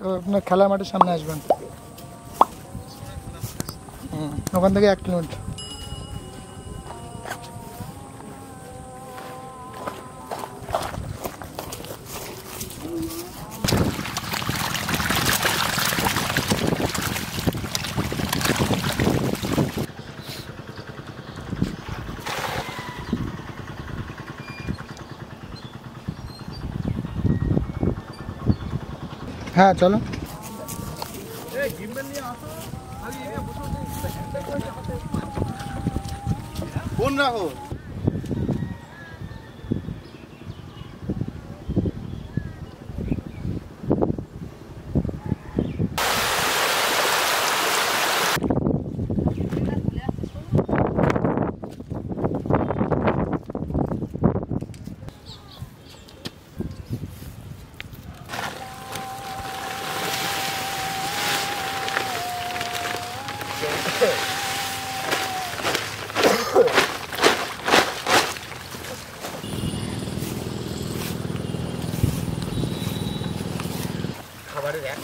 আপনার খেলা মাঠের সামনে আসবেন। ওখান থেকে এক কিলোমিটার। হ্যাঁ চলো। কোন রাখো খাবারের এক